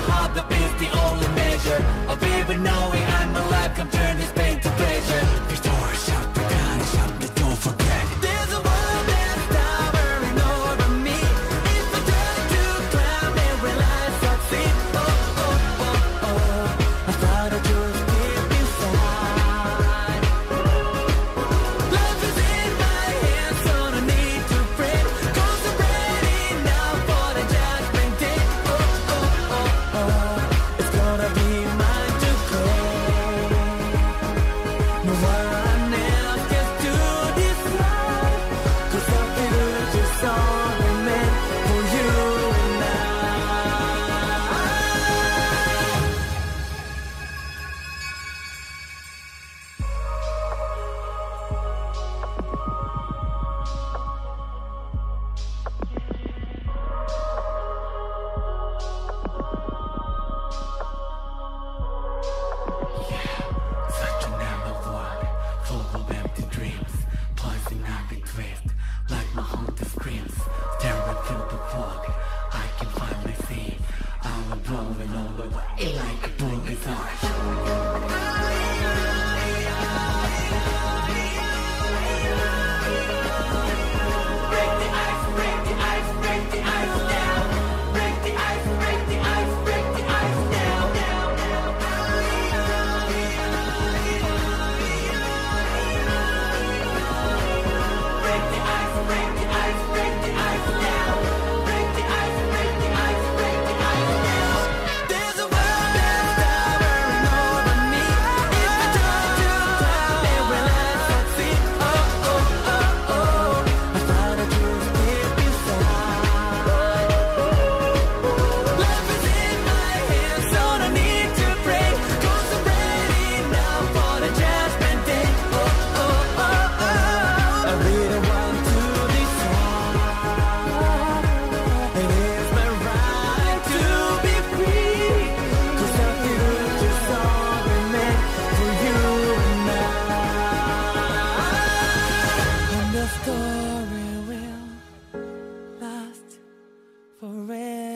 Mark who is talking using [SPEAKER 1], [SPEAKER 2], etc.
[SPEAKER 1] the forever.